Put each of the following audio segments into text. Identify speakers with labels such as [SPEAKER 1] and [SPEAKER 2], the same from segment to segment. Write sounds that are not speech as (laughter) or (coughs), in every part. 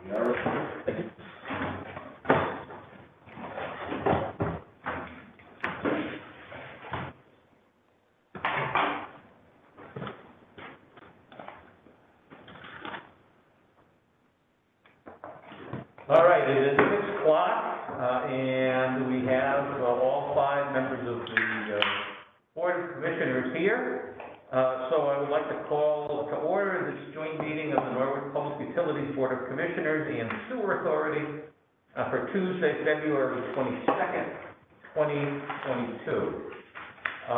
[SPEAKER 1] All right, it is six o'clock, uh, and we have uh, all five members of the, uh, Board of Commissioners here. Uh, so I would like to call to order this joint meeting of the Norwich Public Utilities Of Commissioners and Sewer Authority, uh, for Tuesday, February twenty-second, twenty twenty-two. Uh,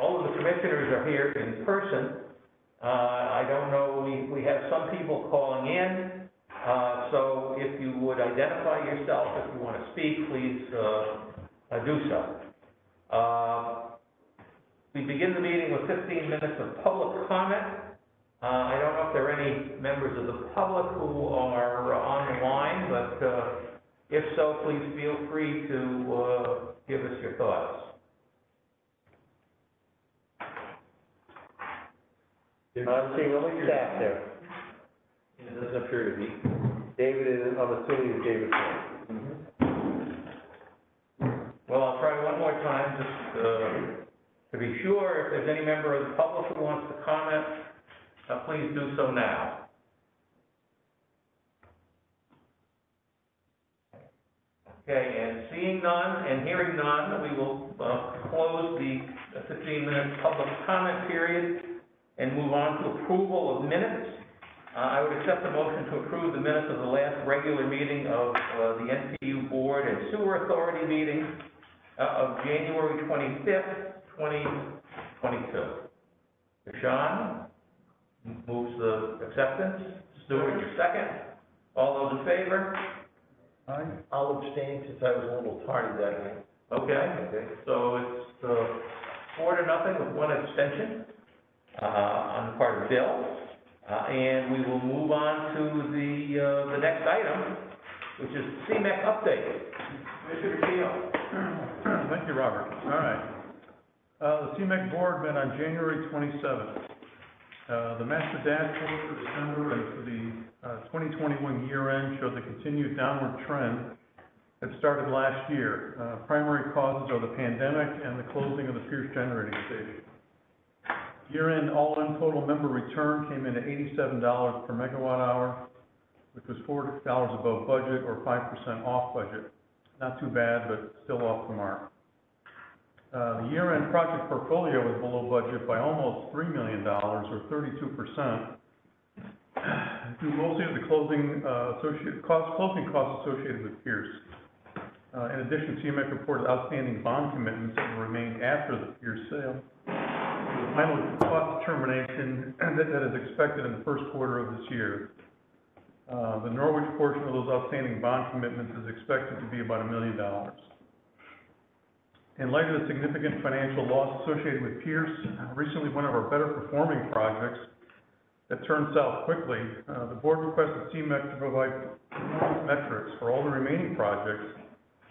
[SPEAKER 1] all of the commissioners are here in person. Uh, I don't know, we, we have some people calling in, uh, so if you would identify yourself, if you want to speak, please, uh, uh, do so. Uh, we begin the meeting with fifteen minutes of public comment. Uh, I don't know if there are any members of the public who are online, but, uh, if so, please feel free to, uh, give us your thoughts.
[SPEAKER 2] I'm seeing only staff there.
[SPEAKER 1] It doesn't appear to be.
[SPEAKER 2] David is, I'm assuming it's David.
[SPEAKER 1] Well, I'll try one more time, just, uh, to be sure, if there's any member of the public who wants to comment, uh, please do so now. Okay, and seeing none and hearing none, we will, uh, close the fifteen-minute public comment period and move on to approval of minutes. Uh, I would accept the motion to approve the minutes of the last regular meeting of, uh, the NPU Board and Sewer Authority meeting, uh, of January twenty-fifth, twenty twenty-two. Sean moves the acceptance, Stuart, second. All those in favor? Aye.
[SPEAKER 2] I'll abstain since I was a little tardy that night.
[SPEAKER 1] Okay, so it's, uh, four to nothing with one abstention, uh, on the part of Bill. Uh, and we will move on to the, uh, the next item, which is CMEEC update. Commissioner Keel.
[SPEAKER 3] Thank you, Robert. All right. Uh, the CMEEC board met on January twenty-seventh. Uh, the master dashboard for December and for the, uh, twenty twenty-one year end showed the continued downward trend that started last year. Uh, primary causes are the pandemic and the closing of the Pierce Generating Station. Year-end all-in total member return came in at eighty-seven dollars per megawatt hour, which was four dollars above budget or five percent off budget. Not too bad, but still off the mark. Uh, the year-end project portfolio was below budget by almost three million dollars, or thirty-two percent, due mostly to the closing, uh, associated, cost, closing costs associated with Pierce. Uh, in addition, CMEEC reported outstanding bond commitments that remained after the Pierce sale. The final cost determination (clears throat) that, that is expected in the first quarter of this year. Uh, the Norwich portion of those outstanding bond commitments is expected to be about a million dollars. In light of the significant financial loss associated with Pierce, recently one of our better performing projects that turned south quickly, uh, the board requested CMEEC to provide performance metrics for all the remaining projects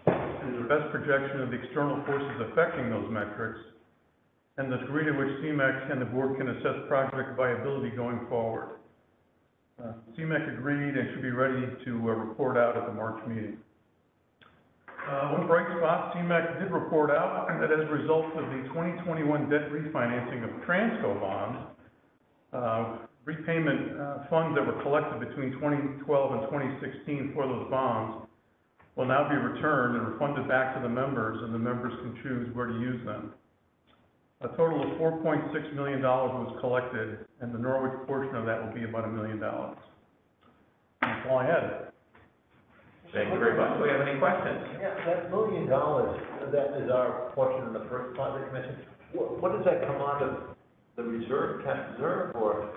[SPEAKER 3] and the best projection of the external forces affecting those metrics and the degree to which CMEEC and the board can assess project viability going forward. Uh, CMEEC agreed and should be ready to uh, report out at the March meeting. Uh, one bright spot, CMEEC did report out that as a result of the twenty twenty-one debt refinancing of Transco bonds, uh, repayment, uh, funds that were collected between twenty twelve and twenty sixteen for those bonds will now be returned and refunded back to the members, and the members can choose where to use them. A total of four point six million dollars was collected, and the Norwich portion of that will be about a million dollars. That's all I had.
[SPEAKER 1] Thank you very much. Do we have any questions?
[SPEAKER 2] Yeah, that million dollars, that is our portion in the first part project mentioned. What, what does that come out of? The reserve, cash reserve, or?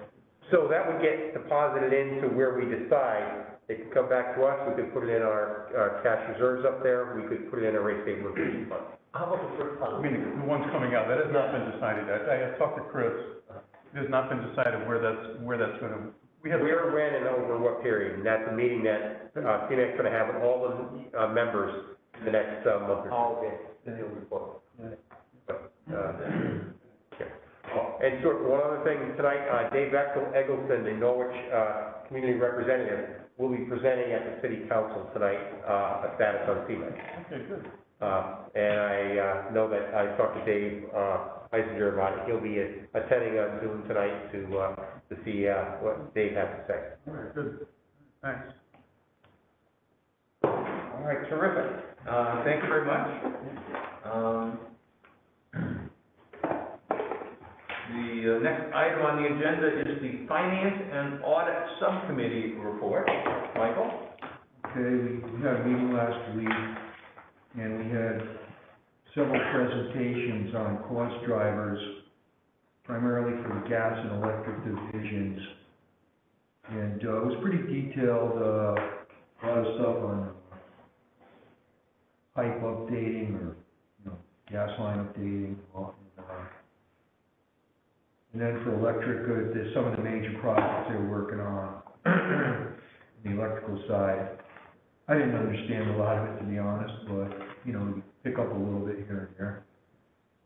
[SPEAKER 4] So that would get deposited into where we decide. It could come back to us, we could put it in our, our cash reserves up there, we could put it in a rate stabilization fund.
[SPEAKER 2] How about the first
[SPEAKER 3] part?
[SPEAKER 2] I
[SPEAKER 3] mean, the one's coming out, that has not been decided, I, I have talked to Chris, it has not been decided where that's, where that's gonna, we have.
[SPEAKER 4] Where, when, and over what period, and that's a meeting that, uh, CNX gonna have with all the, uh, members in the next, uh, month or so.
[SPEAKER 2] Oh, okay, then you'll report.
[SPEAKER 4] Uh, And sort, one other thing, tonight, uh, Dave Eckel- Eggleston, the Norwich, uh, community representative, will be presenting at the city council tonight, uh, a status on CMEEC.
[SPEAKER 3] Okay, good.
[SPEAKER 4] Uh, and I, uh, know that I talked to Dave, uh, Eisinger about it, he'll be attending on Zoom tonight to, uh, to see, uh, what Dave has to say.
[SPEAKER 3] All right, good. Thanks.
[SPEAKER 1] All right, terrific. Uh, thank you very much. Um, The uh, next item on the agenda is the Finance and Audit Subcommittee report. Michael?
[SPEAKER 5] Okay, we we had a meeting last week, and we had several presentations on cost drivers, primarily for the gas and electric divisions. And, uh, it was pretty detailed, uh, a lot of stuff on pipe updating or, you know, gas line updating, and then for electric, uh, there's some of the major projects they're working on, (clears throat) the electrical side. I didn't understand a lot of it, to be honest, but, you know, you pick up a little bit here and there.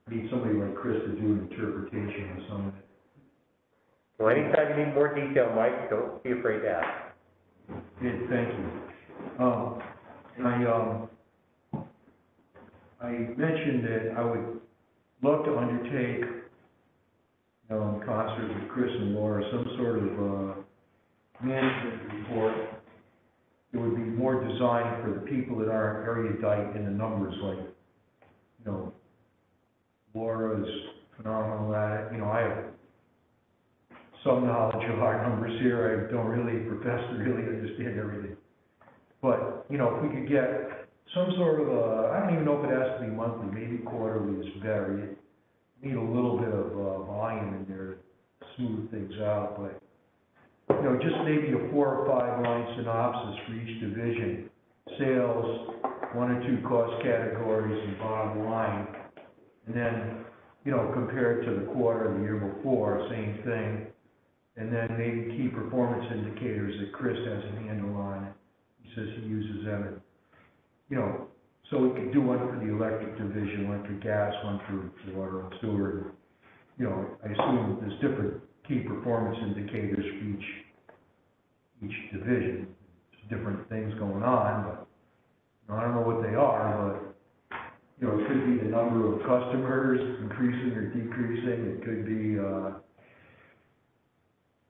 [SPEAKER 5] Need somebody like Chris to do an interpretation of some of it.
[SPEAKER 4] Well, anytime you need more detail, Mike, don't be afraid to ask.
[SPEAKER 5] Good, thank you. Um, I, um, I mentioned that I would love to undertake, you know, in concert with Chris and Laura, some sort of, uh, management report that would be more designed for the people that aren't erudite in the numbers, like, you know, Laura's phenomenal at it, you know, I have some knowledge of our numbers here, I don't really profess to really understand everything. But, you know, if we could get some sort of a, I don't even know if it has to be monthly, maybe quarterly is better. You need a little bit of, uh, volume in there to smooth things out, but, you know, just maybe a four or five line synopsis for each division. Sales, one or two cost categories and bottom line. And then, you know, compared to the quarter the year before, same thing. And then maybe key performance indicators that Chris has a handle on. He says he uses them, and, you know, so we could do one for the electric division, one for gas, one for water and sewer. You know, I assume there's different key performance indicators for each, each division. There's different things going on, but, I don't know what they are, but, you know, it could be the number of customers increasing or decreasing, it could be, uh,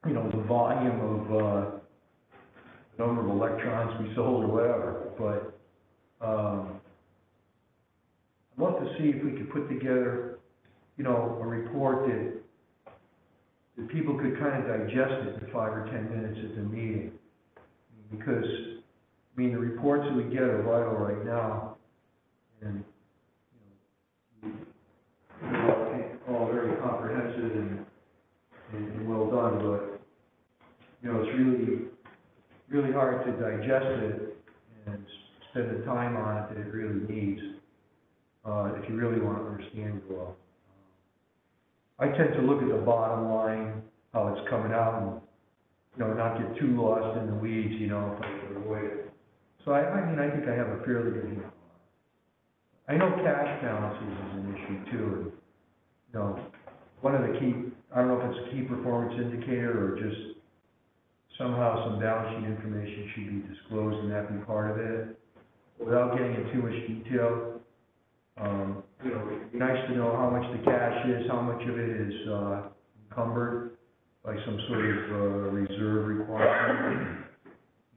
[SPEAKER 5] you know, the volume of, uh, number of electrons we sold or whatever, but, um, I'd love to see if we could put together, you know, a report that, that people could kind of digest it in five or ten minutes at the meeting. Because, I mean, the reports that we get are vital right now, and, you know, they're all, all very comprehensive and, and and well done, but, you know, it's really, really hard to digest it and spend the time on it that it really needs, uh, if you really want to understand it well. I tend to look at the bottom line, how it's coming out, and, you know, not get too lost in the weeds, you know, if I can avoid it. So I, I mean, I think I have a fairly good handle. I know cash balances is an issue too, and, you know, one of the key, I don't know if it's a key performance indicator or just somehow some balance sheet information should be disclosed and that be part of it. Without getting into too much detail, um, you know, it'd be nice to know how much the cash is, how much of it is, uh, encumbered by some sort of, uh, reserve requirement.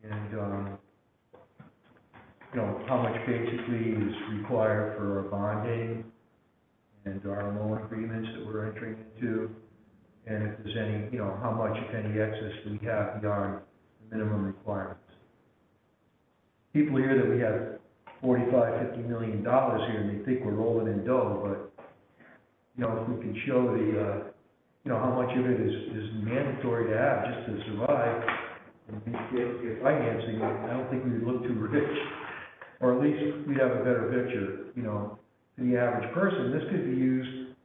[SPEAKER 5] And, um, you know, how much basically is required for our bonding and our loan agreements that we're entering into. And if there's any, you know, how much, if any, excess do we have beyond the minimum requirements. People hear that we have forty-five, fifty million dollars here, and they think we're rolling in dough, but, you know, if we can show the, uh, you know, how much of it is, is mandatory to have just to survive, and be- get, get financing, I don't think we would look too rich. Or at least we'd have a better picture, you know, to the average person, this could be used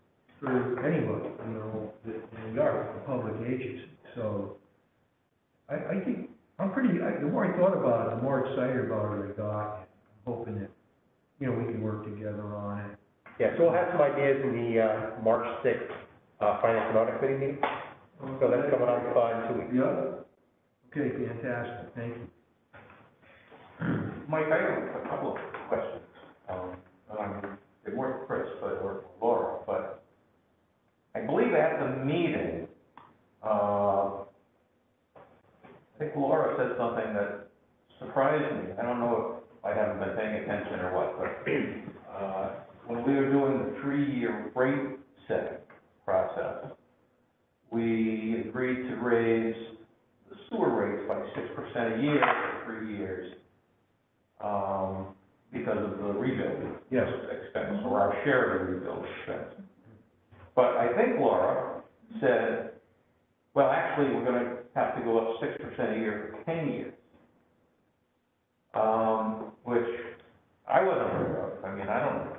[SPEAKER 5] for anybody, you know, that, we are a public agency, so I, think, I'm pretty, the more I thought about it, the more excited about it I got, hoping that, you know, we can work together on it.
[SPEAKER 4] Yeah, so we'll have some ideas in the, uh, March sixth, uh, finance and audit committee meeting. So that's coming on, uh, in two weeks.
[SPEAKER 5] Yeah? Okay, fantastic, thank you. (clears throat)
[SPEAKER 1] Mike, I have a couple of questions. Um, um, they weren't Chris, but, or Laura, but I believe at the meeting, uh, I think Laura said something that surprised me. I don't know if I haven't been paying attention or what, but, uh, when we were doing the three-year rate setting process, we agreed to raise the sewer rates by six percent a year for three years um, because of the rebuild
[SPEAKER 5] Yes.
[SPEAKER 1] expense, or our share of the rebuild expense. But I think Laura said, well, actually, we're gonna have to go up six percent a year for ten years. Um, which I wasn't aware of, I mean, I don't know.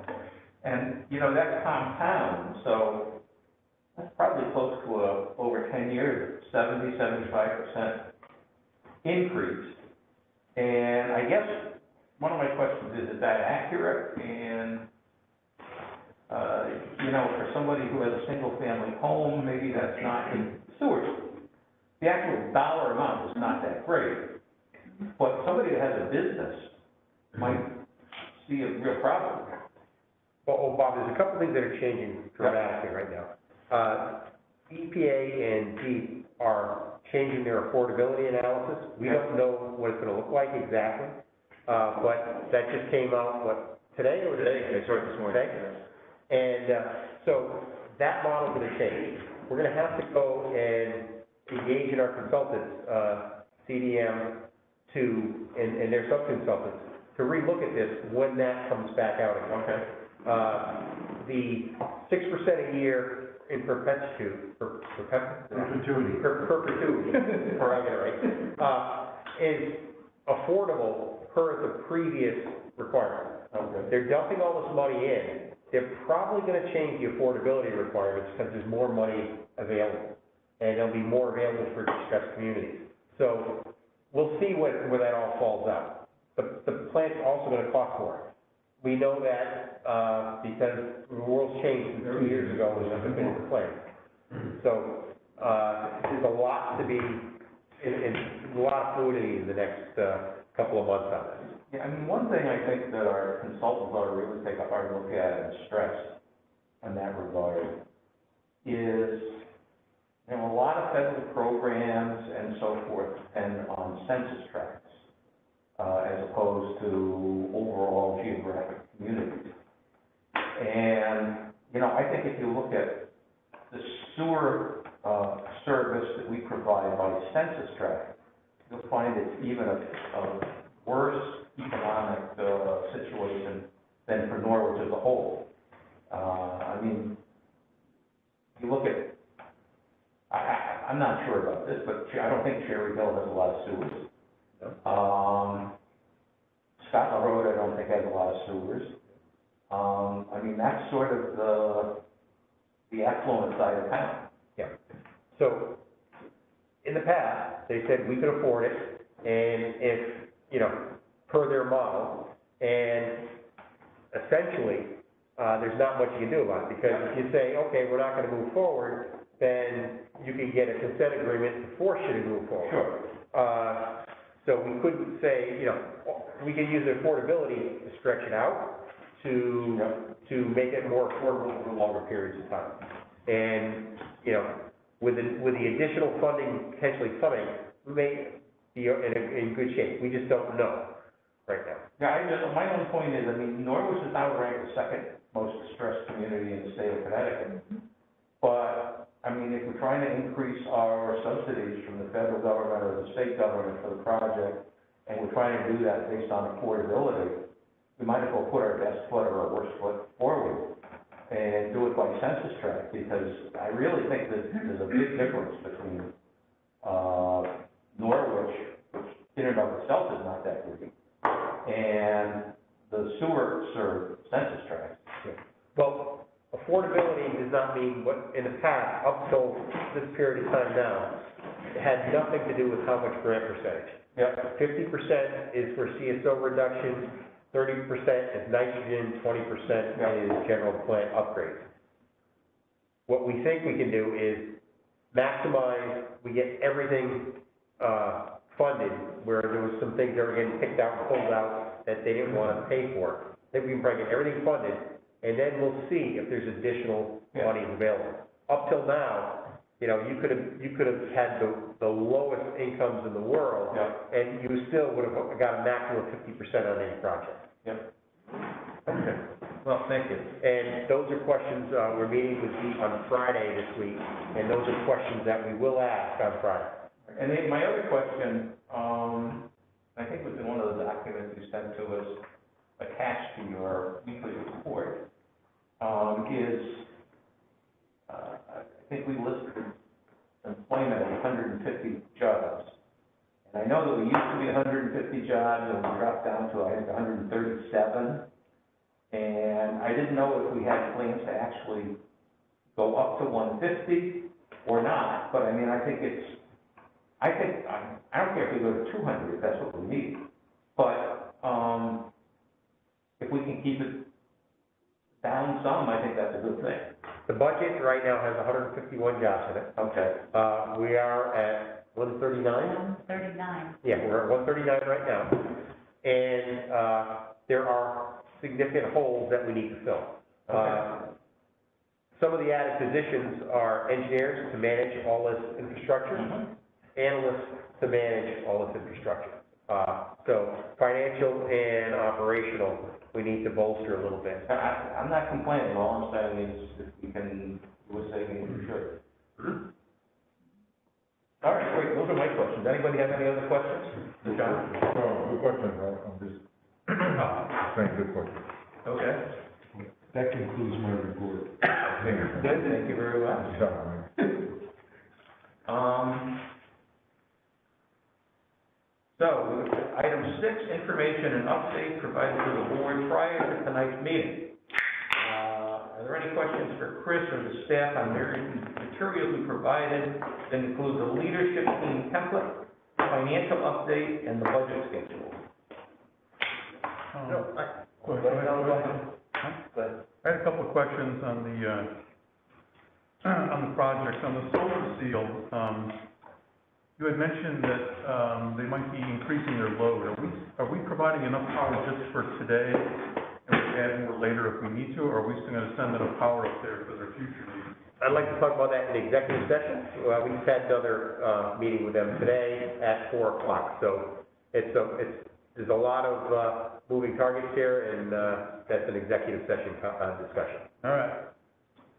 [SPEAKER 1] And, you know, that compound, so that's probably close to a, over ten years, seventy, seventy-five percent increase. And I guess one of my questions is, is that accurate? And, uh, you know, for somebody who has a single-family home, maybe that's not in sewers. The actual dollar amount is not that great, but somebody that has a business might see a real problem.
[SPEAKER 4] Well, oh, Bob, there's a couple things that are changing dramatically right now. Uh, EPA and DEP are changing their affordability analysis. We don't know what it's gonna look like exactly, uh, but that just came out, what, today or today?
[SPEAKER 2] I saw it this morning.
[SPEAKER 4] Today? And, uh, so that model's gonna change. We're gonna have to go and engage in our consultants, uh, CDM to, and, and their sub-consultants, to relook at this when that comes back out again.
[SPEAKER 1] Okay.
[SPEAKER 4] Uh, the six percent a year in perpetuity, per, perpet-
[SPEAKER 5] Perpetuity.
[SPEAKER 4] per- perpetuity, or I get it right, uh, is affordable per the previous requirement.
[SPEAKER 1] Okay.
[SPEAKER 4] They're dumping all this money in, they're probably gonna change the affordability requirements because there's more money available. And it'll be more available for distressed communities. So, we'll see what, where that all falls out. But the plant's also gonna cost more. We know that, uh, because the world's changed since two years ago when the been replaced. So, uh, there's a lot to be, and, and a lot of fluidity in the next, uh, couple of months on this.
[SPEAKER 1] Yeah, I mean, one thing I think that our consultants ought to really take a hard look at and stress in that regard is, you know, a lot of federal programs and so forth depend on census tracts, uh, as opposed to overall geographic communities. And, you know, I think if you look at the sewer, uh, service that we provide by census tract, you'll find it's even a, a worse economic, uh, situation than for Norwich as a whole. Uh, I mean, you look at, I, I, I'm not sure about this, but I don't think Cherry Hill has a lot of sewers. Um, Scotland Road, I don't think has a lot of sewers. Um, I mean, that's sort of the, the affluent side of town. Yeah.
[SPEAKER 4] So, in the past, they said we could afford it, and if, you know, per their model, and essentially, uh, there's not much you can do about it, because if you say, okay, we're not gonna move forward, then you can get a consent agreement to force you to move forward.
[SPEAKER 1] Sure.
[SPEAKER 4] Uh, so we couldn't say, you know, we can use the affordability to stretch it out, to, to make it more affordable for longer periods of time. And, you know, with the, with the additional funding potentially coming, we may be in, a- in good shape. We just don't know right now.
[SPEAKER 1] Yeah, I just, my only point is, I mean, Norwich is now ranked the second most distressed community in the state of Connecticut. Mm-hmm. But, I mean, if we're trying to increase our subsidies from the federal government or the state government for the project, and we're trying to do that based on affordability, we might as well put our best foot or our worst foot forward and do it by census tract, because I really think that there's a big difference between, uh, Norwich, which in and of itself is not that great, and the sewer served census tract.
[SPEAKER 4] Well, affordability does not mean what, in the past, up till this period of time now, it had nothing to do with how much grant percentage.
[SPEAKER 1] Yep.
[SPEAKER 4] Fifty percent is for CSO reduction, thirty percent is nitrogen, twenty percent
[SPEAKER 1] Yeah.
[SPEAKER 4] is general plant upgrades. what we think we can do is maximize, we get everything, uh, funded, where there was some things that were getting picked out and pulled out that they didn't wanna pay for. I think we can probably get everything funded, and then we'll see if there's additional
[SPEAKER 1] Yeah.
[SPEAKER 4] money available. Up till now, you know, you could have, you could have had the, the lowest incomes in the world,
[SPEAKER 1] Yeah.
[SPEAKER 4] and you still would have got a maximum of fifty percent on any project.
[SPEAKER 1] Yep. Okay, well, thank you.
[SPEAKER 4] And those are questions, uh, we're meeting with on Friday this week, and those are questions that we will ask on Friday.
[SPEAKER 1] And then my other question, um, I think was in one of the documents you sent to us, attached to your weekly report, um, is, uh, I think we listed employment of hundred and fifty jobs. And I know that we used to be hundred and fifty jobs, and we dropped down to, I think, hundred and thirty-seven. And I didn't know if we had plans to actually go up to one fifty or not, but I mean, I think it's, I think, I, I don't care if we go to two hundred, if that's what we need, but, um, if we can keep it down some, I think that's a good thing.
[SPEAKER 4] The budget right now has hundred and fifty-one jobs in it.
[SPEAKER 1] Okay.
[SPEAKER 4] Uh, we are at one thirty-nine?
[SPEAKER 6] Thirty-nine.
[SPEAKER 4] Yeah, we're at one thirty-nine right now. And, uh, there are significant holes that we need to fill. Uh, Some of the added positions are engineers to manage all this infrastructure, analysts to manage all this infrastructure. Uh, so financial and operational, we need to bolster a little bit.
[SPEAKER 1] I, I, I'm not complaining, all I'm saying is if we can, do a saving, we should. All right, great, those are my questions. Anybody have any other questions? John?
[SPEAKER 7] Oh, good question, right, I'm just, (coughs) saying good question.
[SPEAKER 1] Okay.
[SPEAKER 7] That concludes my report.
[SPEAKER 1] Thank Good, thank you very much. (laughs) Um, so, item six, information and update provided to the board prior to tonight's meeting. Uh, are there any questions for Chris or the staff on their materials we provided that include the leadership team template, financial update, and the budget schedule?
[SPEAKER 3] Um,
[SPEAKER 4] No, I,
[SPEAKER 3] go ahead, go ahead,
[SPEAKER 4] but
[SPEAKER 3] I had a couple of questions on the, uh, (clears throat) on the project, on the solar seal. Um, you had mentioned that, um, they might be increasing their load. Are we, are we providing enough power just for today? And we add more later if we need to, or are we still gonna send enough power up there for their future needs?
[SPEAKER 4] I'd like to talk about that in the executive session. Well, we just had another, uh, meeting with them today at four o'clock, so it's a, it's, there's a lot of, uh, moving targets here, and, uh, that's an executive session, co- uh, discussion.
[SPEAKER 3] All right.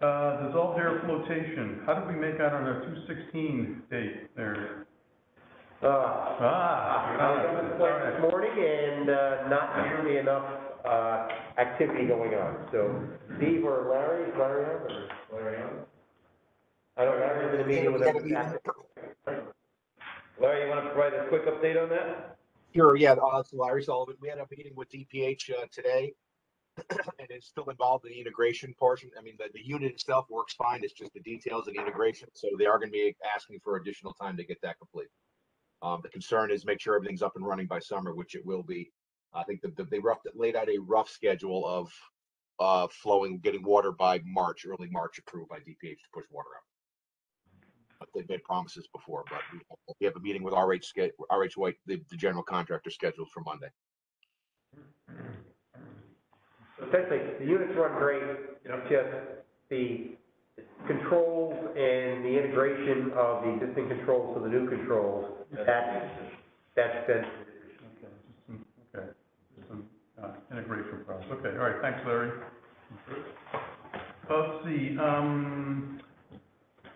[SPEAKER 3] Uh, dissolved air flotation, how did we make out on our two sixteen date there?
[SPEAKER 4] Uh,
[SPEAKER 3] Ah.
[SPEAKER 4] I was on this place this morning, and, uh, not nearly enough, uh, activity going on, so Steve or Larry, is Larry on, or? Larry on? I know Larry's in a meeting with us. Larry, you wanna provide a quick update on that?
[SPEAKER 8] Sure, yeah, uh, it's Larry Sullivan. We had a meeting with DPH, uh, today. And it's still involved in the integration portion. I mean, the, the unit itself works fine. It's just the details of the integration. So they are gonna be asking for additional time to get that complete. Um, the concern is make sure everything's up and running by summer, which it will be. I think that the- they rough, laid out a rough schedule of, uh, flowing, getting water by March, early March approved by DPH to push water out. But they've made promises before, but we, we have a meeting with RH, RH White, the, the general contractor scheduled for Monday.
[SPEAKER 4] Essentially, the units run great, it's just the controls and the integration of the existing controls to the new controls, that's, that's been,
[SPEAKER 3] Okay, just some, okay, just some, uh, integration process, okay, all right, thanks, Larry. Uh, Let's see, um,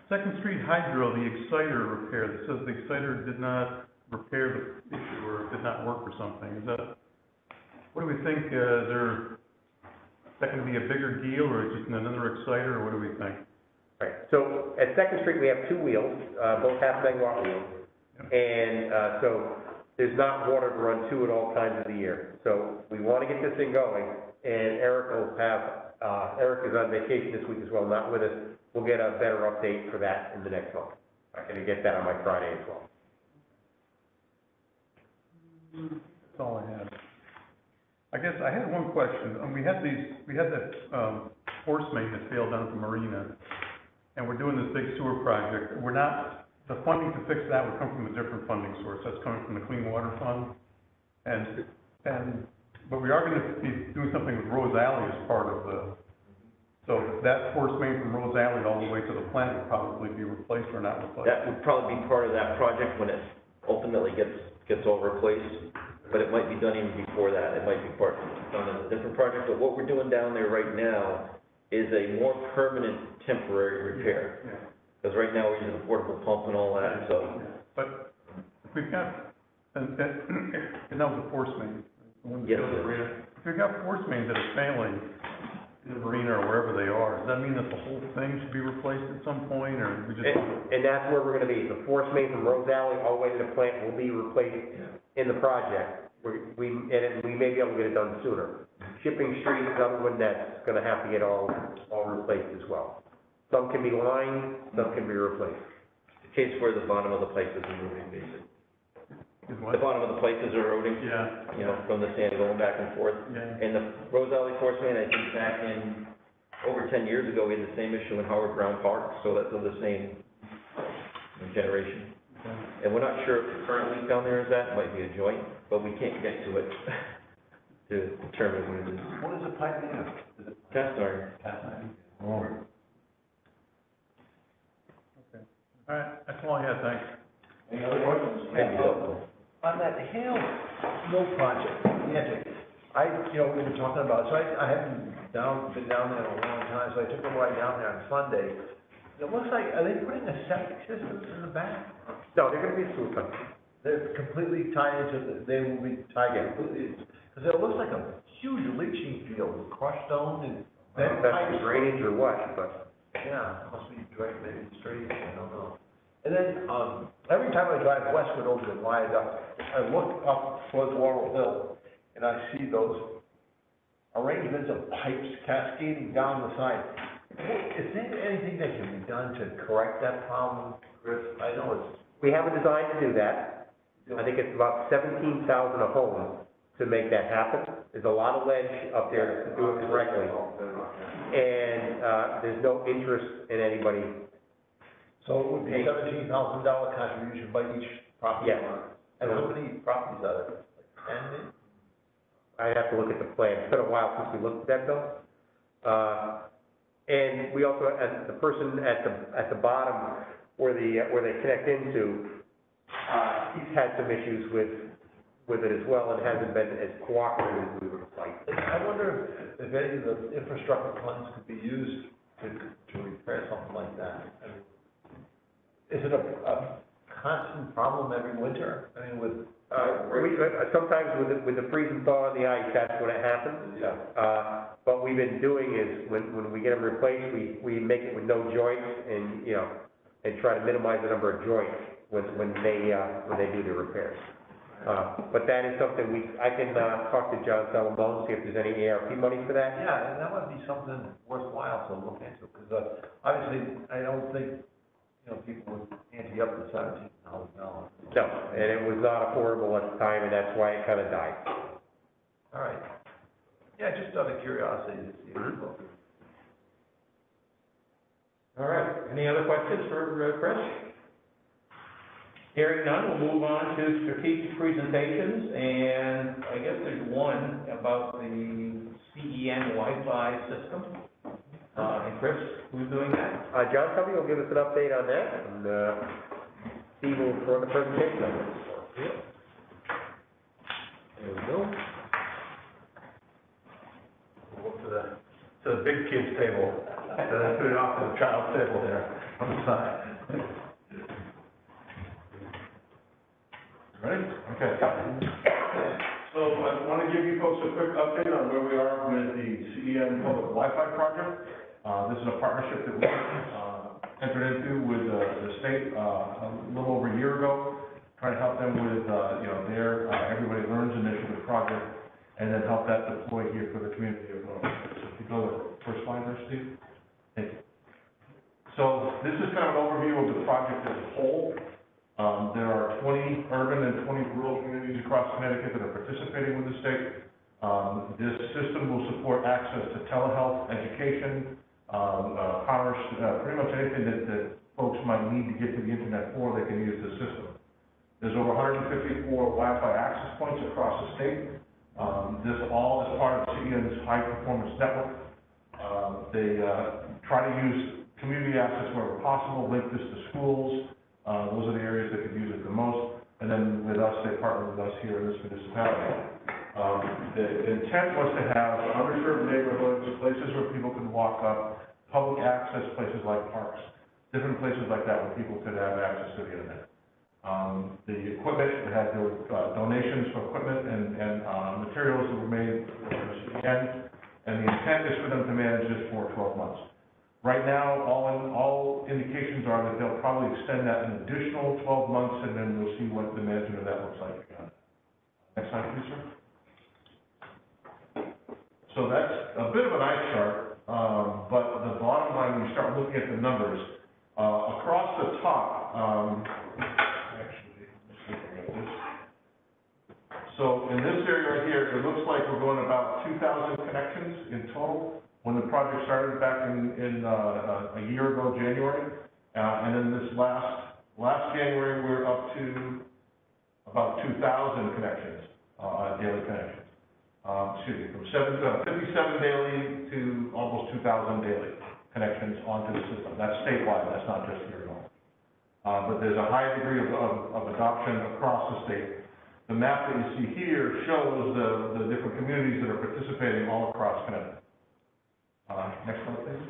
[SPEAKER 3] Second Street Hydro, the exciter repair, that says the exciter did not repair the issue or did not work or something, is that, what do we think, uh, is there, is that gonna be a bigger deal, or is it just another exciter, or what do we think?
[SPEAKER 4] right. So at Second Street, we have two wheels, uh, both half megawatt wheels. And, uh, so there's not water to run to at all times of the year. So we want to get this thing going, and Eric will have, uh, Eric is on vacation this week as well, not with us. We'll get a better update for that in the next month. I'm gonna get that on my Friday as well.
[SPEAKER 3] That's all I had. I guess I had one question, um, we had these, we had that, um, force main that failed down at the marina. and we're doing this big sewer project, we're not, the funding to fix that would come from a different funding source, that's coming from the Clean Water Fund. And, and, but we are gonna be doing something with Rose Alley as part of the, so that force main from Rose Alley all the way to the plant would probably be replaced or not replaced.
[SPEAKER 6] That would probably be part of that project when it ultimately gets, gets all replaced, but it might be done even before that, it might be part, done as a different project, but what we're doing down there right now is a more permanent temporary repair,
[SPEAKER 3] Yeah.
[SPEAKER 6] because right now we're using a portable pump and all that, so.
[SPEAKER 3] But we've got, and, and, and that was a force main. the one that
[SPEAKER 6] Yes,
[SPEAKER 3] killed the. If we've got force mains that are failing in the marina or wherever they are, does that mean that the whole thing should be replaced at some point, or we just?
[SPEAKER 4] And, and that's where we're gonna be, the force main from Rose Alley all the way to the plant will be replaced in the project. We, we, and it- we may be able to get it done sooner. Shipping Street is another one that's gonna have to get all, all replaced as well. Some can be lined, some can be replaced.
[SPEAKER 6] Case where the bottom of the pipe is eroding, basically.
[SPEAKER 3] Is
[SPEAKER 6] The
[SPEAKER 3] what?
[SPEAKER 6] bottom of the pipe is eroding,
[SPEAKER 3] Yeah,
[SPEAKER 6] you know, from the sand going back and forth.
[SPEAKER 3] yeah.
[SPEAKER 6] And the Rose Alley Force Main, I think back in, over ten years ago, we had the same issue in Howard Brown Park, so that's of the same generation. And we're not sure if the current leak down there is that, it might be a joint, but we can't get to it (laughs) to determine what it is.
[SPEAKER 2] What is the pipe made of? Is it
[SPEAKER 6] Cast iron.
[SPEAKER 2] cast iron?
[SPEAKER 5] Oh,
[SPEAKER 3] All right, that's all I had, thanks.
[SPEAKER 5] Any other questions?
[SPEAKER 6] Maybe helpful.
[SPEAKER 2] On that Hale Mill project, yeah, I, you know, we've been talking about, so I, I haven't down, been down there in a long time, so I took a ride down there on Sunday. It looks like, are they putting a septic system in the back?
[SPEAKER 4] No, they're gonna be pumps.
[SPEAKER 2] They're completely tied into, the- they will be tied completely, because it looks like a huge leaching field with crushed stone and
[SPEAKER 4] That's
[SPEAKER 2] then pipes.
[SPEAKER 4] drainage or what, but
[SPEAKER 2] Yeah, must be drained, maybe straight, I don't know. And then, um, every time I drive westward over the viaduct, I look up towards Laurel Hill, and I see those arrangements of pipes cascading down the side. Is there anything that can be done to correct that problem, Chris? I know it's.
[SPEAKER 4] we have a design to do that. I think it's about seventeen thousand a home to make that happen. There's a lot of ledge up there to do it correctly. And, uh, there's no interest in anybody,
[SPEAKER 2] So it would be seventeen thousand dollar contribution by each property owner? And how many properties are there? Like ten?
[SPEAKER 4] I'd have to look at the plan. It's been a while since we looked at that though. Uh, and we also, and the person at the, at the bottom where the, where they connect into, uh, he's had some issues with, with it as well and hasn't been as cooperative as we would like.
[SPEAKER 2] I wonder if, if any of the infrastructure funds could be used to, to repair something like that. I mean, Is it a, a constant problem every winter? I mean, with.
[SPEAKER 4] Uh, we, uh, sometimes with the, with the freeze and thaw of the ice, that's when it happens.
[SPEAKER 2] Yeah.
[SPEAKER 4] Uh, what we've been doing is, when, when we get them replaced, we, we make it with no joints and, you know, and try to minimize the number of joints when, when they, uh, when they do the repairs. Uh, but that is something we, I can, uh, talk to John Salomone, see if there's any ARP money for that.
[SPEAKER 2] Yeah, and that would be something worthwhile to look into, because, uh, obviously, I don't think, you know, people would ante up to seventeen thousand dollars.
[SPEAKER 4] No, and it was not affordable at the time, and that's why it kinda died.
[SPEAKER 2] All right. Yeah, just out of curiosity to see. if it's local.
[SPEAKER 1] All right, any other questions for uh, Chris? Hearing none, we'll move on to strategic presentations, and I guess there's one about the CEN Wi-Fi system. Uh, and Chris, who's doing that?
[SPEAKER 4] Uh, John Covey will give us an update on that, and, uh, Steve will throw the presentation on it.
[SPEAKER 6] There we go.
[SPEAKER 2] We'll go to the, to the big kids table, and then put it off to the child's table there on the side.
[SPEAKER 3] Ready? Okay. So I want to give you folks a quick update on where we are with the CEN Public Wi-Fi project. Uh, this is a partnership that we, uh, entered into with, uh, the state, uh, a little over a year ago, trying to help them with, uh, you know, their, uh, Everybody Learns initiative project, and then help that deploy here for the community of Norwich. So if you go to the first slide there, Steve. Thank you. So this is kind of an overview of the project as a whole. Um, there are twenty urban and twenty rural communities across Connecticut that are participating with the state. Um, this system will support access to telehealth, education,
[SPEAKER 7] uh, commerce, uh, pretty much anything that, that folks might need to get to the internet for, they can use the system. There's over hundred and fifty-four Wi-Fi access points across the state. Um, this all is part of CEN's high-performance network. Um, they, uh, try to use community access wherever possible, link this to schools. Uh, those are the areas that could use it the most. And then with us, they partner with us here in this municipality. Um, the intent was to have underserved neighborhoods, places where people can walk up, public access, places like parks, different places like that where people could have access to the internet. Um, the equipment, we had the uh, donations for equipment and, and, uh, materials that were made and the intent is for them to manage this for twelve months. Right now, all, in- all indications are that they'll probably extend that an additional twelve months, and then we'll see what the management of that looks like. Next slide, please, sir. So that's a bit of an eye chart, um, but the bottom line, when you start looking at the numbers, uh, across the top, um. So in this area right here, it looks like we're going about two thousand connections in total. When the project started back in, in, uh, a year ago, January, uh, and then this last, last January, we're up to about two thousand connections, uh, daily connections. Um, excuse me, from seven, fifty-seven daily to almost two thousand daily connections onto the system. That's statewide, that's not just here at home. Uh, but there's a high degree of, of, of adoption across the state. The map that you see here shows the, the different communities that are participating all across Connecticut. Uh, next slide, please.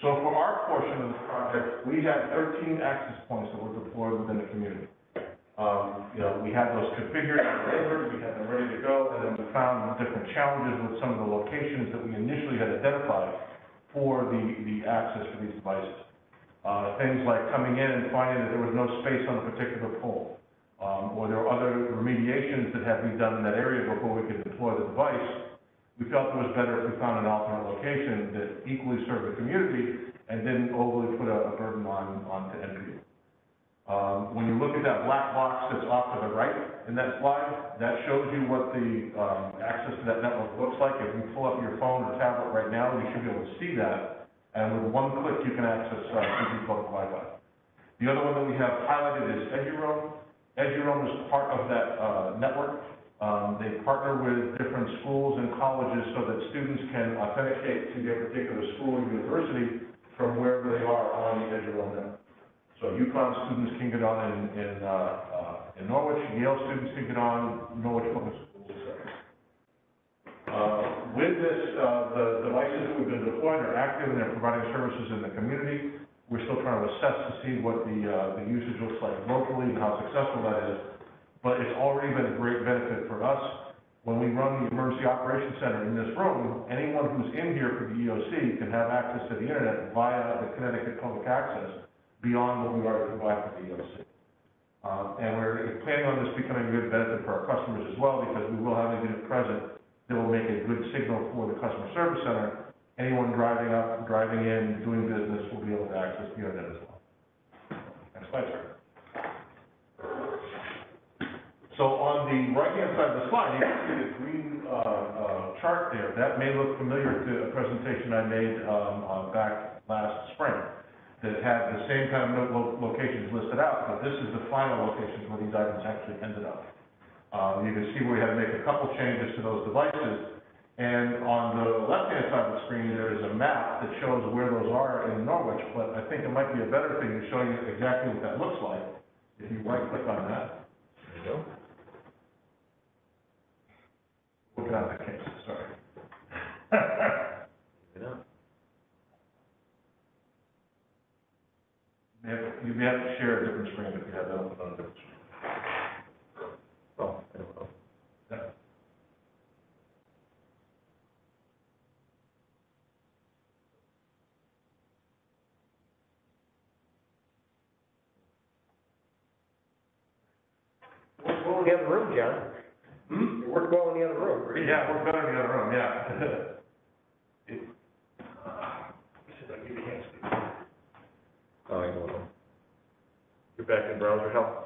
[SPEAKER 7] So for our portion of the project, we had thirteen access points that were deployed within the community. Um, you know, we had those configured, and delivered, we had them ready to go, and then we found different challenges with some of the locations that we initially had identified for the, the access for these devices. Uh, things like coming in and finding that there was no space on a particular pole, um, or there were other remediations that had to be done in that area before we could deploy the device. We felt it was better if we found an alternate location that equally served the community and didn't overly put a, a burden on, onto NPU. Um, when you look at that black box that's off to the right in that slide, that shows you what the, um, access to that network looks like. If you pull up your phone or tablet right now, you should be able to see that. And with one click, you can access, uh, TV public Wi-Fi. The other one that we have highlighted is EduRoam. EduRoam is part of that, uh, network. Um, they partner with different schools and colleges so that students can authenticate to their particular school or university from wherever they are on the EduRoam network. So UConn students can get on in, in, uh, uh, in Norwich, Yale students can get on, Norwich Public Schools. Uh, with this, uh, the devices that we've been deploying are active and they're providing services in the community. We're still trying to assess to see what the, uh, the usage looks like locally and how successful that is. But it's already been a great benefit for us. When we run the Emergency Operations Center in this room, anyone who's in here for the EOC can have access to the internet via the Connecticut Public Access beyond what we already provide for the EOC. Um, and we're planning on this becoming a good benefit for our customers as well, because we will have a unit present that will make a good signal for the customer service center. Anyone driving up, driving in, doing business will be able to access the internet as well. Next slide, sir. So on the right-hand side of the slide, you can see the green, uh, uh, chart there. That may look familiar to a presentation I made, um, uh, back last spring that had the same kind of lo- locations listed out, but this is the final locations where these items actually ended up. Um, you can see we had to make a couple changes to those devices, and on the left-hand side of the screen, there is a map that shows where those are in Norwich, but I think it might be a better thing to show you exactly what that looks like. If you right-click on that,
[SPEAKER 6] There you go.
[SPEAKER 7] look out the case, sorry. (laughs)
[SPEAKER 6] You know,
[SPEAKER 7] You have, you have to share a different screen if you have that open on a different screen.
[SPEAKER 6] oh, I don't know.
[SPEAKER 7] Yeah.
[SPEAKER 4] Worked well in the other room, John.
[SPEAKER 7] Hmm?
[SPEAKER 4] It worked well in the other room.
[SPEAKER 7] Yeah, we're better in the other room, yeah. (laughs) It- uh, see if I can get your hands.
[SPEAKER 6] Oh, I don't know.
[SPEAKER 2] Quebec and browser help.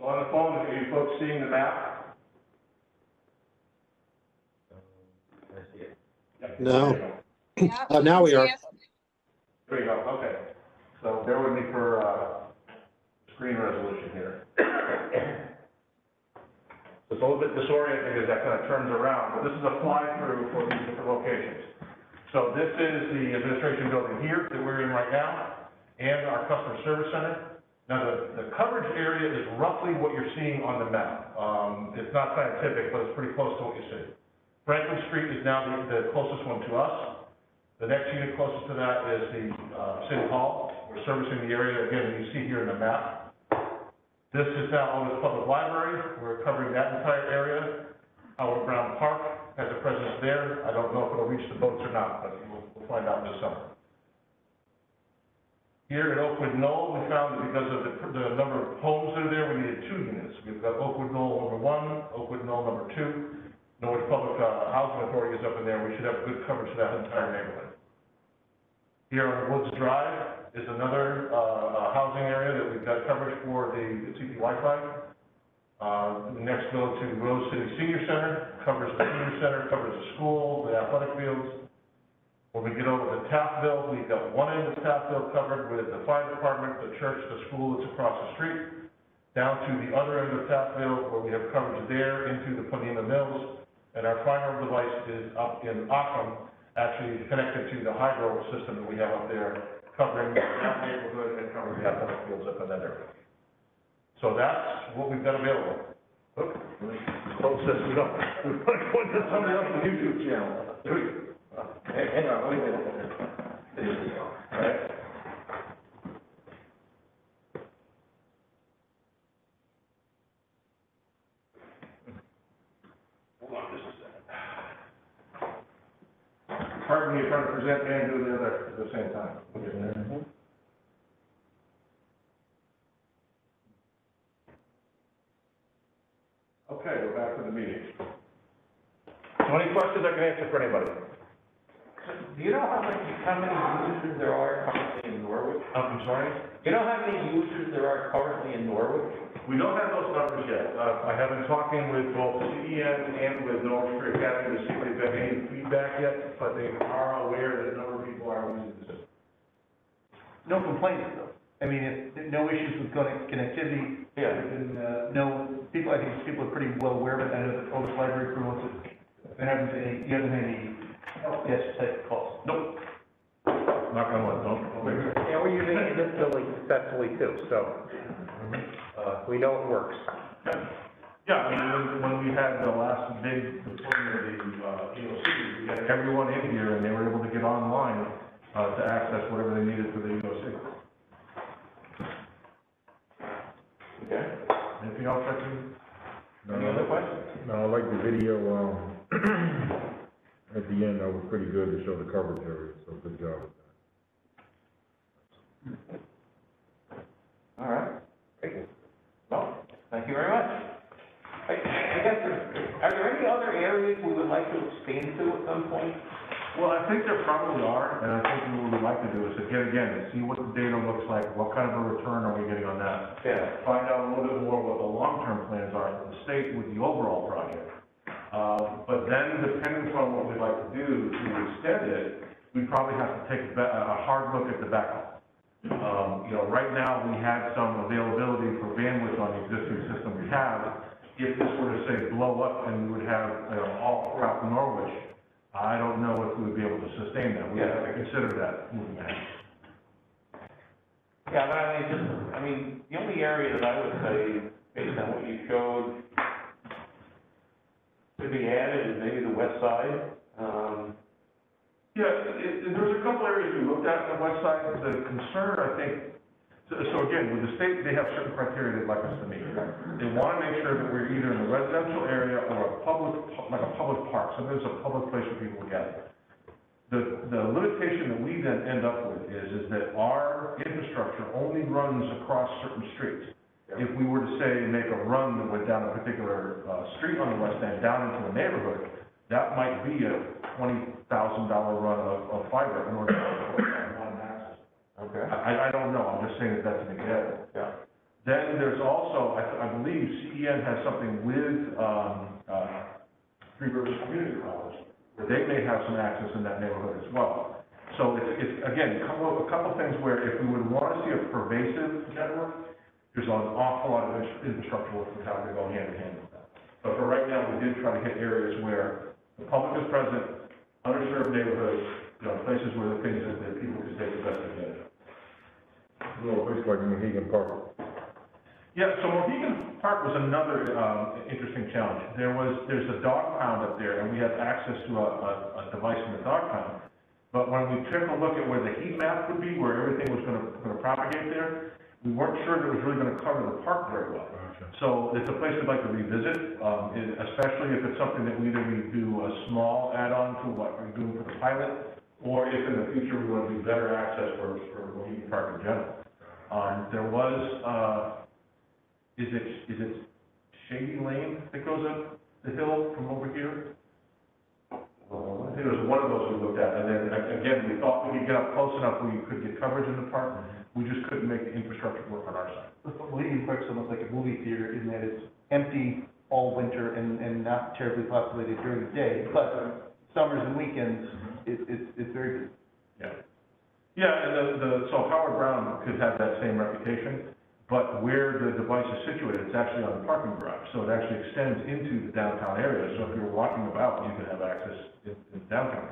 [SPEAKER 6] on the
[SPEAKER 7] phone, are you folks seeing the map?
[SPEAKER 9] No.
[SPEAKER 7] There you go.
[SPEAKER 9] Oh, now we are.
[SPEAKER 7] There you go, okay. So bear with me for, uh, screen resolution here. (coughs) It's a little bit disorienting as that kind of turns around, but this is a fly-through for these different locations. So this is the administration building here that we're in right now, and our customer service center. Now, the, the coverage area is roughly what you're seeing on the map. Um, it's not scientific, but it's pretty close to what you see. Franklin Street is now the, the closest one to us. The next unit closest to that is the, uh, City Hall. We're servicing the area, again, you see here in the map. This is now owned as Public Library. We're covering that entire area. Howard Brown Park has a presence there. I don't know if it'll reach the boats or not, but we'll, we'll find out this summer. Here at Oakwood Knoll, we found that because of the, the number of homes that are there, we needed two units. We've got Oakwood Knoll number one, Oakwood Knoll number two. Norwich Public, uh, Housing Authority is up in there. We should have good coverage for that entire neighborhood. Here on Woods Drive is another, uh, uh, housing area that we've got coverage for the CP Wi-Fi. Uh, next go to Rose City Senior Center, covers the senior center, covers the school, the athletic fields. When we get over to Taftville, we've got one end of Taftville covered with the fire department, the church, the school that's across the street. Down to the other end of Taftville, where we have coverage there into the Ponemah Mills. And our final device is up in Occum, actually connected to the hydro system that we have up there, covering that neighborhood and covering the athletic fields up in that area. So that's what we've got available. Oh, Oop, Close this, we don't, we want to go into YouTube channel. Hang on, let me get it. There you go. Hold on just a second. Hard when you're trying to present and do the other at the same time. There. Okay, we're back to the meeting. So any questions I can answer for anybody?
[SPEAKER 1] Do you know how many, how many users there are currently in Norwich?
[SPEAKER 7] I'm sorry?
[SPEAKER 1] Do you know how many users there are currently in Norwich?
[SPEAKER 7] We don't have those numbers yet. Uh, I have been talking with both CEN and with Norwich Free Academy to see if they've got any feedback yet, but they are aware that a number of people are using the system.
[SPEAKER 2] No complaints though. I mean, if, no issues with connect- connectivity.
[SPEAKER 7] Yeah.
[SPEAKER 2] And, uh, no, people, I think people are pretty well aware of it. I know the Otis Library crew wants it. There haven't been haven't had any, yes, type calls.
[SPEAKER 7] Nope. Knock on wood, don't, don't make it.
[SPEAKER 4] And we're using it in this building successfully too, so, uh, we know it works.
[SPEAKER 7] Yeah, I mean, when, when we had the last big deployment of the, uh, EOC, we had everyone in here and they were able to get online, uh, to access whatever they needed for the EOC. Okay, anything else I can, any other questions?
[SPEAKER 10] No, I like the video, um, at the end, that was pretty good to show the coverage area, so good job with that.
[SPEAKER 1] All right. Great. Well, thank you very much. I, I guess, are there any other areas we would like to expand to at some point?
[SPEAKER 7] Well, I think there probably are, and I think what we'd like to do is again, again, see what the data looks like, what kind of a return are we getting on that?
[SPEAKER 1] Yeah.
[SPEAKER 7] Find out a little bit more what the long-term plans are for the state with the overall project. Uh, but then depending upon what we'd like to do to extend it, we probably have to take a, hard look at the backup. Um, you know, right now, we have some availability for bandwidth on the existing system we have. If this were to say blow up and we would have, you know, all throughout Norwich, I don't know if we would be able to sustain that. We have to consider that moving ahead.
[SPEAKER 1] Yeah, but I mean, just, I mean, the only area that I would say, based on what you showed, to be added is maybe the west side. Um,
[SPEAKER 7] Yeah, it, it, there's a couple areas we looked at on the west side, the concern, I think, so, so again, with the state, they have certain criteria they'd like us to meet. They wanna make sure that we're either in a residential area or a public, like a public park, so there's a public place where people gather. The, the limitation that we then end up with is, is that our infrastructure only runs across certain streets. If we were to say, make a run that went down a particular, uh, street on the west end, down into a neighborhood, that might be a twenty thousand dollar run of, of fiber in order to put that one access.
[SPEAKER 1] okay.
[SPEAKER 7] I, I don't know, I'm just saying that that's an example.
[SPEAKER 1] Yeah.
[SPEAKER 7] Then there's also, I, I believe CEN has something with, um, uh, Three Rivers Community College, where they may have some access in that neighborhood as well. So it's, it's, again, a couple, a couple things where if we would wanna see a pervasive network, there's an awful lot of infra- infrastructure work that's having to go hand in hand with that. But for right now, we did try to hit areas where the public is present, underserved neighborhoods, you know, places where the things that, that people can take the best advantage of.
[SPEAKER 10] A place like Mohegan Park.
[SPEAKER 7] Yeah, so Mohegan Park was another, um, interesting challenge. There was, there's a dog pound up there, and we had access to a, a, a device in the dog pound. But when we took a look at where the heat map would be, where everything was gonna, gonna propagate there, we weren't sure that it was really gonna cover the park very well. So it's a place we'd like to revisit, um, and especially if it's something that we either we do a small add-on to what we're doing for the pilot, or if in the future we want to do better access for, for Mohegan Park in general. Um, there was, uh, is it, is it Shady Lane that goes up the hill from over here? I think it was one of those we looked at, and then, a- again, we thought we could get up close enough where you could get coverage in the park, we just couldn't make the infrastructure work on our side.
[SPEAKER 9] Mohegan Park's almost like a movie theater in that it's empty all winter and, and not terribly populated during the day, but summers and weekends, it, it's, it's very good.
[SPEAKER 7] Yeah. Yeah, and the, the, so Howard Brown could have that same reputation, but where the device is situated, it's actually on the parking garage, so it actually extends into the downtown area, so if you're walking about, you could have access in, in downtown.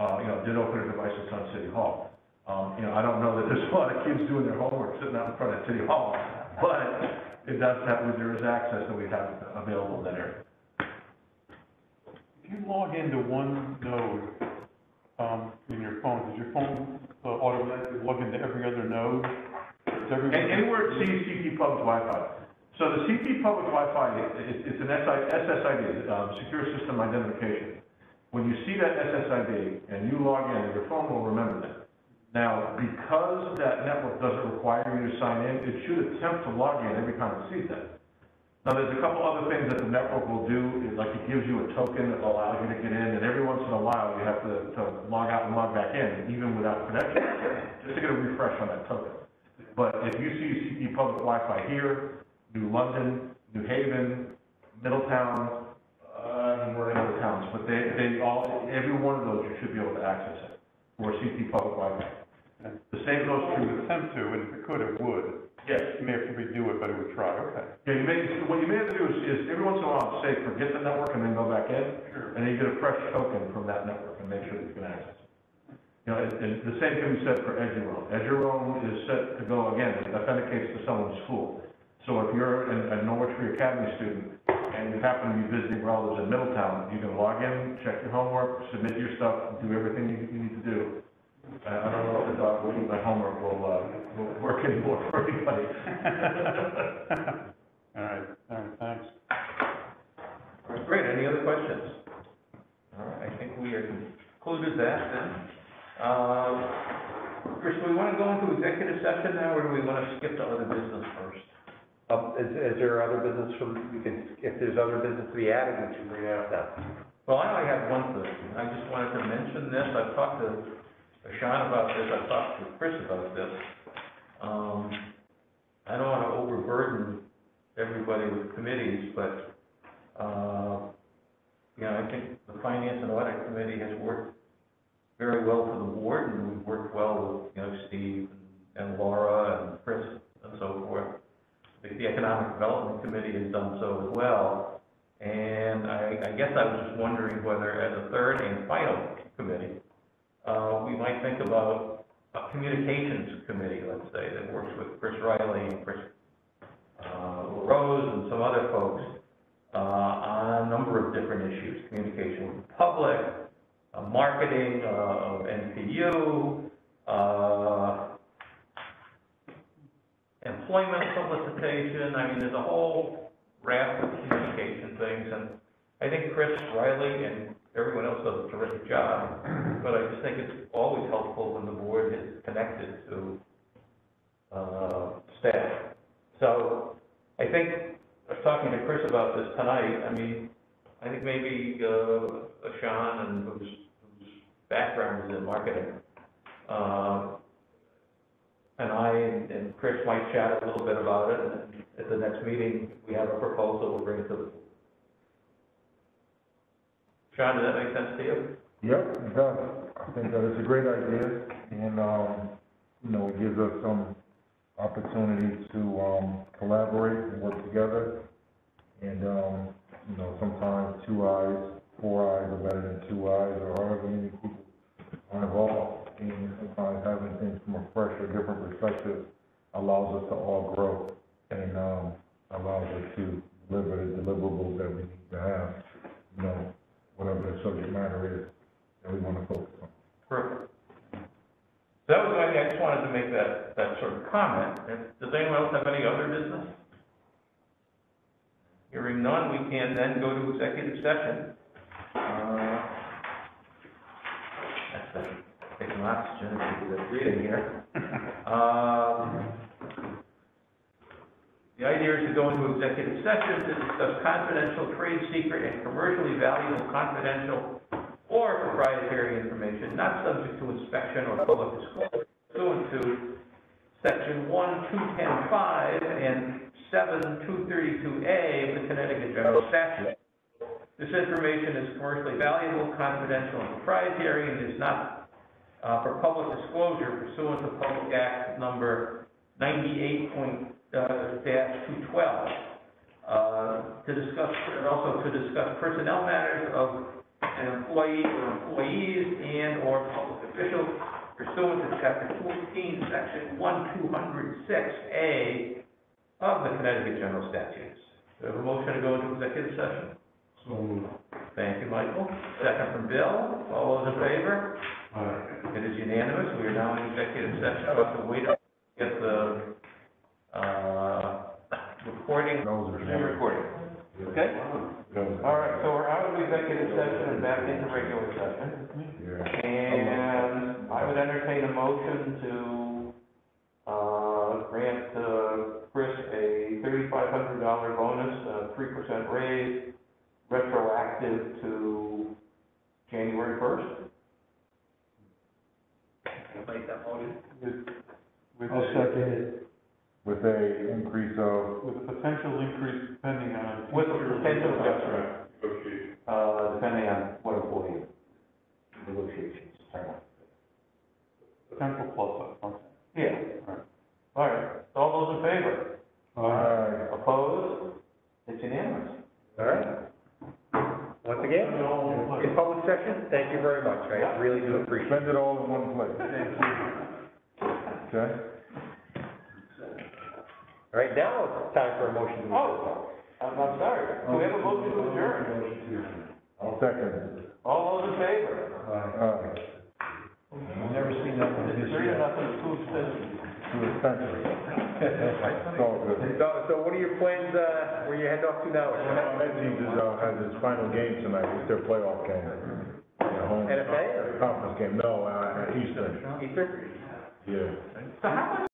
[SPEAKER 7] Uh, you know, did open a device at Sun City Hall. Um, you know, I don't know that there's a lot of kids doing their homework sitting out in front of City Hall, but it does have, there is access that we have available in that area.
[SPEAKER 3] If you log into one node, um, in your phone, does your phone uh, automatically log into every other node? Does every?
[SPEAKER 7] And anywhere it sees CP Public Wi-Fi. So the CP Public Wi-Fi, it, it's an SI, SSID, um, Secure System Identification. When you see that SSID and you log in, your phone will remember that. Now, because that network doesn't require you to sign in, it should attempt to log in every time it sees that. Now, there's a couple other things that the network will do, like it gives you a token that allows you to get in, and every once in a while, you have to, to log out and log back in, even without connection, just to get a refresh on that token. But if you see CP Public Wi-Fi here, New London, New Haven, Middletown, uh, and we're in other towns, but they, they all, every one of those, you should be able to access it, for CP Public Wi-Fi. The same goes
[SPEAKER 3] would
[SPEAKER 7] true,
[SPEAKER 3] attempt to, and if it could, it would.
[SPEAKER 7] yes,
[SPEAKER 3] You may have to redo it, but it would try, okay.
[SPEAKER 7] yeah, you may, what you may have to do is, is every once in a while, say, forget the network and then go back in, and then you get a fresh token from that network and make sure that you can access it. You know, and, and the same can be said for Eduroam. Eduroam is set to go, again, it authenticates to someone's school. So if you're a, a Norwich Free Academy student, and you happen to be visiting relatives in Middletown, you can log in, check your homework, submit your stuff, do everything you, you need to do. Uh, I don't know if the dog will eat my homework will, uh, will work anymore for anybody. (laughs)
[SPEAKER 3] All right, all right, thanks.
[SPEAKER 1] All right, Great, any other questions? All right, I think we have concluded that then. Um, Chris, do we want to go into executive session now, or do we want to skip to other business first?
[SPEAKER 4] Um, is, is there other business from, we can, if there's other business to be added, we should bring it up.
[SPEAKER 1] Well, I only have one thing. I just wanted to mention this. I've talked to Sean about this, I've talked to Chris about this. Um, I don't want to overburden everybody with committees, but, uh, you know, I think the Finance and Audit Committee has worked very well for the board, and we've worked well with, you know, Steve and Laura and Chris and so forth. I think the Economic Development Committee has done so as well. And I, I guess I was just wondering whether as a third and final committee, uh, we might think about a communications committee, let's say, that works with Chris Riley and Chris, uh, Rose and some other folks, uh, on a number of different issues, communication with the public, uh, marketing, uh, of NPU, uh, employment solicitation, I mean, there's a whole raft of communication things, and I think Chris Riley and everyone else does a terrific job, (clears throat) but I just think it's always helpful when the board is connected to, uh, staff. So, I think, I was talking to Chris about this tonight, I mean, I think maybe, uh, Sean and whose, whose background is in marketing, uh, and I and Chris might chat a little bit about it, and at the next meeting, we have a proposal, we'll bring it to the. Sean, does that make sense to you?
[SPEAKER 10] Yep, it does. I think that it's a great idea, and, um, you know, it gives us some opportunity to, um, collaborate and work together. And, um, you know, sometimes two eyes, four eyes are better than two eyes, or however many people are involved. And sometimes having things from a fresh or different perspective allows us to all grow, and, um, allows us to deliver the deliverables that we need to have, you know, whatever the subject matter is that we wanna focus on.
[SPEAKER 1] Perfect. So that was, I I just wanted to make that, that sort of comment. Does anyone else have any other business? Hearing none, we can then go to executive session. Uh, That's a, taking oxygen, here. Um, The idea is to go into executive session to discuss confidential, trade secret, and commercially valuable confidential or proprietary information not subject to inspection or public disclosure pursuant to section one, and seven, two, thirty-two A of the Connecticut General Statute. This information is commercially valuable, confidential, and proprietary, and is not, uh, for public disclosure pursuant to Public Act number ninety-eight uh, two twelve. Uh, to discuss, and also to discuss personnel matters of an employee or employees and/or public officials pursuant to chapter fourteen, section one, two hundred six A of the Connecticut General Statutes. Do we have a motion to go into executive session?
[SPEAKER 3] So moved.
[SPEAKER 1] Thank you, Michael. Second from Bill. All those in favor? It is unanimous. We are now in executive session. I'll have to wait to get the, uh, recording.
[SPEAKER 10] Those are-
[SPEAKER 1] Zoom recording. Okay? All right, so we're out of executive session and back into regular session. And I would entertain a motion to, uh, grant, uh, Chris a thirty-five hundred dollar bonus, a three percent raise, retroactive to January first. Make that motion.
[SPEAKER 10] I'll second it. With a increase of,
[SPEAKER 3] with a potential increase depending on.
[SPEAKER 1] With a potential adjustment. Uh, depending on what employee negotiations turn out.
[SPEAKER 3] Potential plus, okay.
[SPEAKER 1] Yeah.
[SPEAKER 3] Right.
[SPEAKER 1] All right, all those in favor?
[SPEAKER 10] Aye.
[SPEAKER 1] Opposed? It's unanimous.
[SPEAKER 4] All right. Once again, in public session, thank you very much, I really do appreciate it.
[SPEAKER 10] spend it all in one place. Okay?
[SPEAKER 4] All right, now it's time for a motion to adjourn.
[SPEAKER 1] Oh, I'm, I'm sorry, do we have a motion to adjourn?
[SPEAKER 10] I'll second it.
[SPEAKER 1] All those in favor?
[SPEAKER 10] Aye.
[SPEAKER 1] I've never seen that. It's three to nothing, two abstentions.
[SPEAKER 10] To the center. It's all good.
[SPEAKER 4] So, so what are your plans, uh, where you head off to now?
[SPEAKER 10] Well, Ed is, uh, has his final game tonight, it's their playoff game. At home.
[SPEAKER 4] NFA or?
[SPEAKER 10] Conference game, no, uh, Eastern,
[SPEAKER 4] Easter?
[SPEAKER 10] yeah.
[SPEAKER 1] So how much